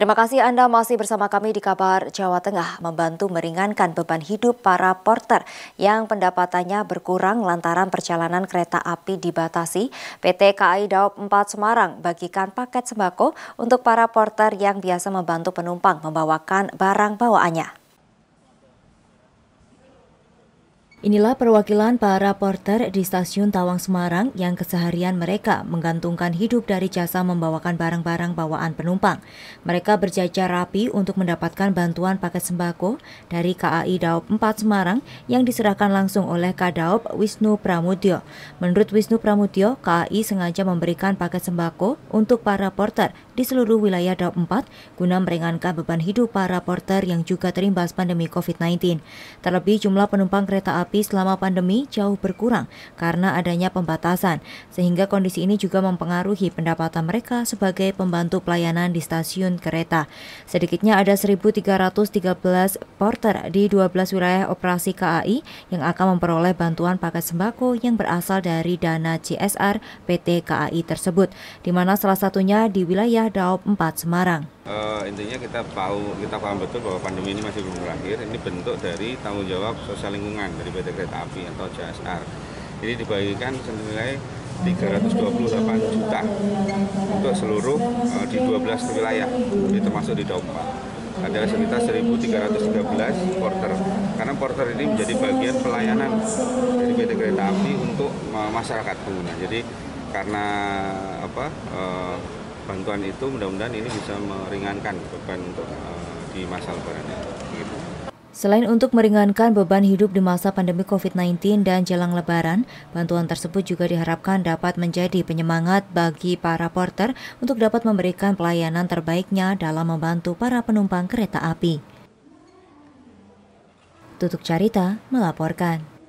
Terima kasih Anda masih bersama kami di Kabar Jawa Tengah, membantu meringankan beban hidup para porter yang pendapatannya berkurang lantaran perjalanan kereta api dibatasi. PT KAI Daop 4 Semarang bagikan paket sembako untuk para porter yang biasa membantu penumpang membawakan barang bawaannya. Inilah perwakilan para porter di stasiun Tawang Semarang yang keseharian mereka menggantungkan hidup dari jasa membawakan barang-barang bawaan penumpang. Mereka berjajar rapi untuk mendapatkan bantuan paket sembako dari KAI Daop 4 Semarang yang diserahkan langsung oleh Kadaop Wisnu Pramudyo. Menurut Wisnu Pramudyo, KAI sengaja memberikan paket sembako untuk para porter di seluruh wilayah Daop 4 guna meringankan beban hidup para porter yang juga terimbas pandemi COVID-19. Terlebih jumlah penumpang kereta api selama pandemi jauh berkurang karena adanya pembatasan, sehingga kondisi ini juga mempengaruhi pendapatan mereka sebagai pembantu pelayanan di stasiun kereta. Sedikitnya ada 1.313 porter di 12 wilayah operasi KAI yang akan memperoleh bantuan paket sembako yang berasal dari dana CSR PT KAI tersebut, di mana salah satunya di wilayah Daop 4 Semarang. Uh, intinya kita tahu kita paham betul bahwa pandemi ini masih belum berakhir. Ini bentuk dari tanggung jawab sosial lingkungan dari PT Kereta Api atau CSR. Ini dibagikan senilai 328 juta untuk seluruh uh, di 12 wilayah, ini termasuk di Daup Ada sekitar 1.313 porter. Karena porter ini menjadi bagian pelayanan dari PT Kereta Api untuk uh, masyarakat pengguna. Jadi karena apa bantuan itu mudah-mudahan ini bisa meringankan beban untuk uh, di masa lebaran. Gitu. Selain untuk meringankan beban hidup di masa pandemi COVID-19 dan jelang lebaran, bantuan tersebut juga diharapkan dapat menjadi penyemangat bagi para porter untuk dapat memberikan pelayanan terbaiknya dalam membantu para penumpang kereta api. Tutuk Carita melaporkan.